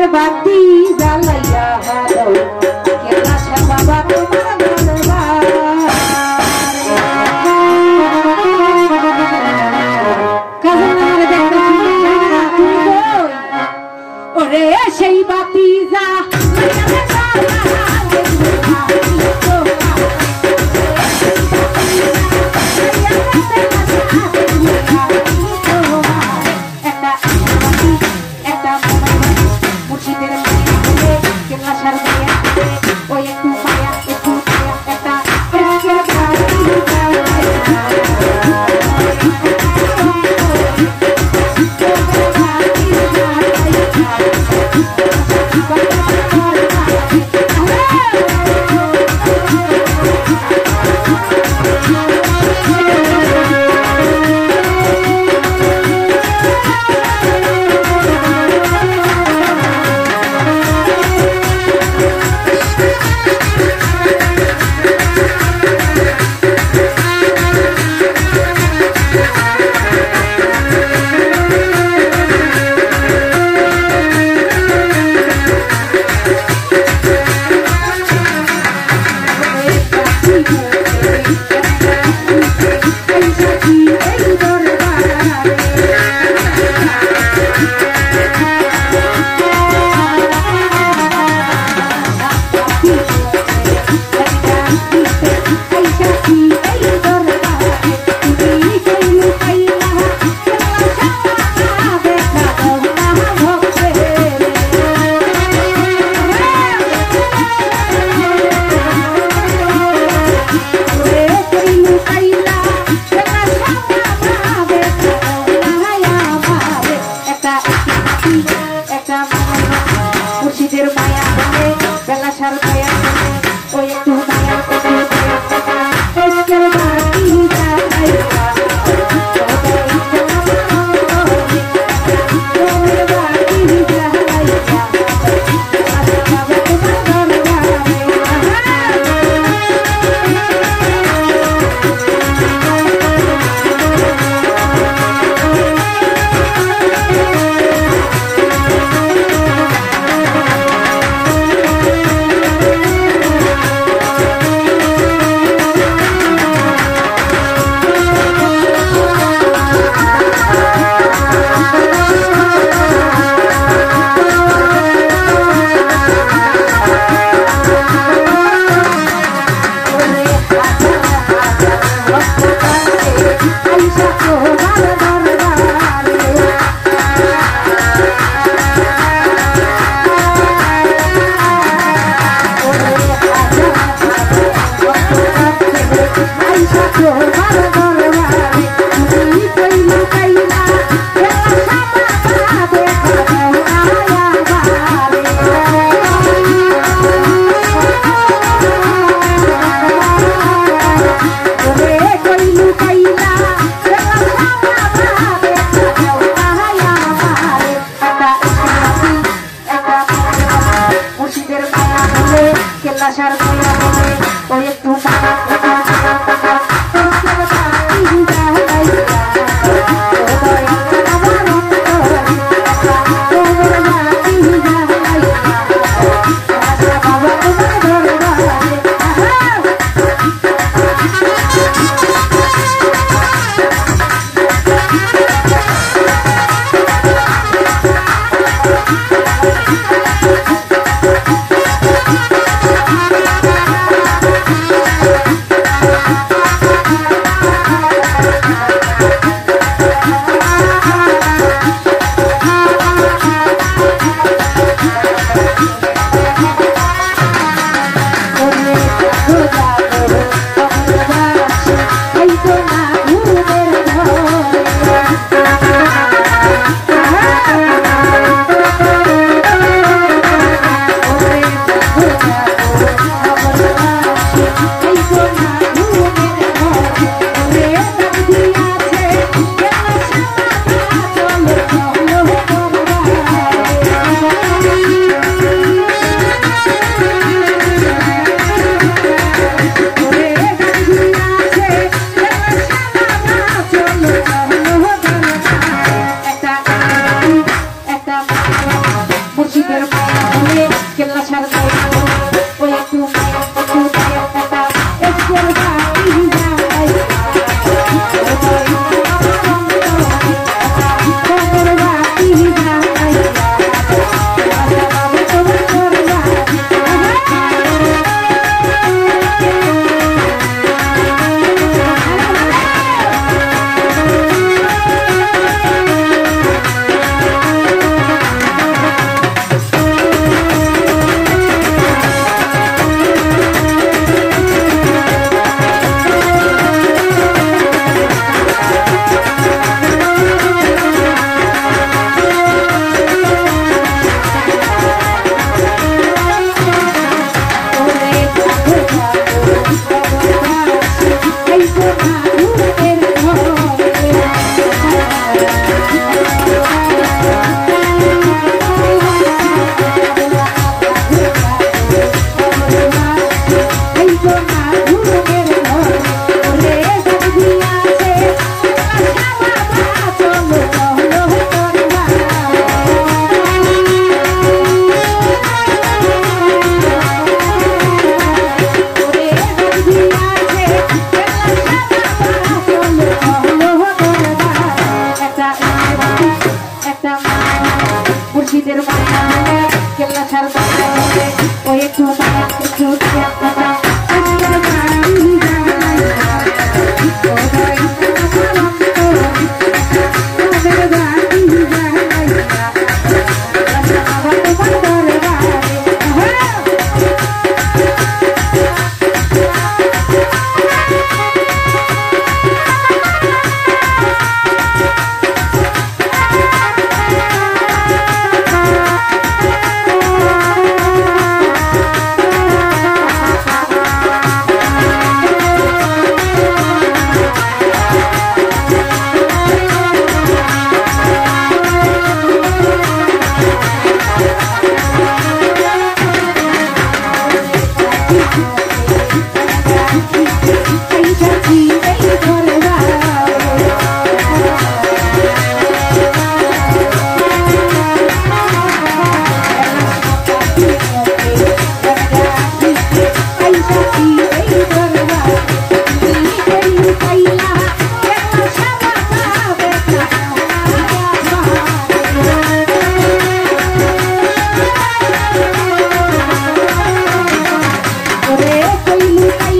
बरबादी डाल si te que las Thank you. সালকে किला शहर और ये तू मन कई